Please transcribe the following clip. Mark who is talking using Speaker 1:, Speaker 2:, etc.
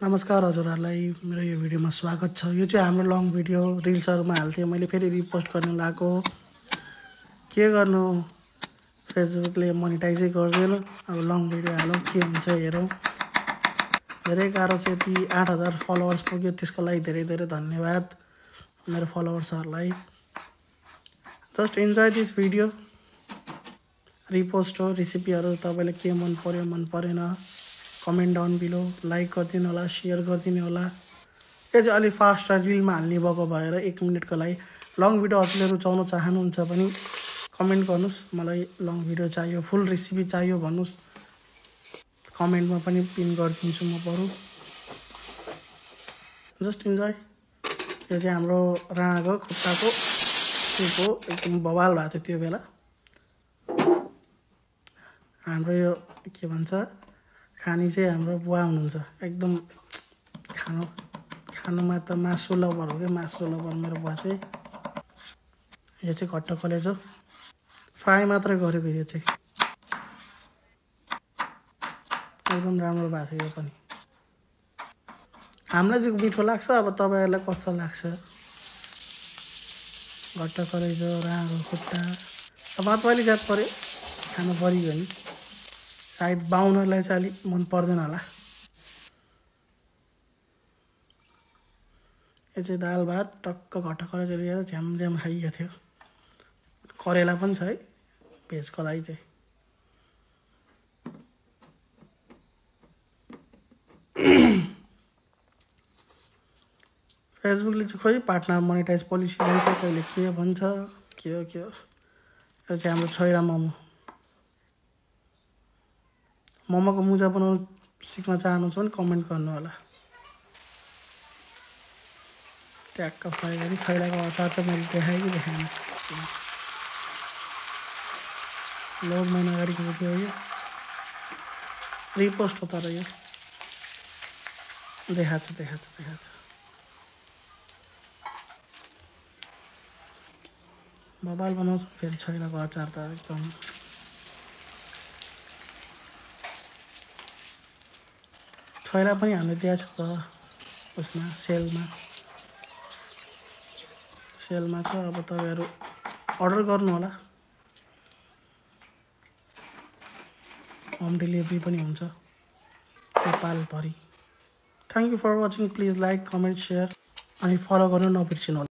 Speaker 1: नमस्कार हजुरहरूलाई मेरो यो भिडियोमा स्वागत छ। यो चाहिँ हाम्रो लङ भिडियो रिल्सहरूमा हाल्थेँ। मैले फेरि रिपोस्ट गर्न लगाएको के गर्नु? फेसबुकले मोनिटाइजै गर्दैन। अब लङ भिडियो हालौँ के हुन्छ हेरौँ। धेरै गाह्रो छ यति। आठ हजार फलोवर्स पुग्यो। त्यसको लागि धेरै धेरै धन्यवाद मेरो फलोवर्सहरूलाई just enjoy this video repost हो। रेसिपीहरू तपाईँलाई के मन पर्यो मन परेन। कमेन्ट डाउन बिलो लाइक गरिदिनु होला सेयर गरिदिनु होला। यो चाहिँ अलिक फास्ट रिलमा हाल्ने भएको भएर एक मिनटको लागि लङ भिडियो हजुरले रुचाउन चाहनुहुन्छ भने कमेन्ट गर्नुहोस् मलाई लङ भिडियो चाहियो फुल रेसिपी चाहियो भन्नुहोस्। कमेन्टमा पनि पिन गरिदिन्छु म बरु। जस्ट इन्जोय यो चाहिँ हाम्रो राँगो खुट्टाको सुप हो एकदम बवाल भएको थियो त्यो बेला। हाम्रो यो के भन्छ? खानी चाहिँ हाम्रो बुवा हुनुहुन्छ। एकदम खानु खानुमा त मासु लभर हो क्या मासु लभर मेरो बुवा चाहिँ। यो चाहिँ घट्ट कलेज हो। फ्राई मात्रै गरेको यो चाहिँ। एकदम राम्रो भएको छ यो पनि। हामीलाई चाहिँ मिठो लाग्छ अब तपाईँहरूलाई कस्तो लाग्छ? घट्ट कलेज राँगो खुट्टा। अब तपाईँले जात पऱ्यो खानु परियो नि। सायद बाहुनलाई चाहिँ अलिक मन पर्दैन होला। यो चाहिँ दाल भात टक्क कलेज लिएर झ्याम झ्याम खाइएको थियो। करेला पनि छ है भेजको लागि चाहिँ। फेसबुकले चाहिँ खोइ पार्टनर मोनिटाइज पोलिसी भन्छ कहिले के भन्छ के हो के हो। यो चाहिँ हाम्रो छोइरा मोमो। मोमोको मुजा बनाउनु सिक्न चाहनुहुन्छ भने कमेन्ट गर्नु होला ट्याक्क फ्राई गरी छैलाको अचार चाहिँ मैले देखाएँ कि देखाएन। लोड महिना अगाडिको भिडियो यो? रिपोस्ट हो तर यो। देखाएको छ देखाएको छ देखाएको छ। बबाल बनाउँछ फेरि छैलाको अचार त एकदम छैला पनि हामीले दिएको छ त उसमा सेलमा। सेलमा छ अब तपाईँहरू अर्डर गर्नु होला होम डेलिभरी पनि हुन्छ। नेपालभरि thank you for watching please like comment share अनि फलो गर्नु नबिर्सिनु होला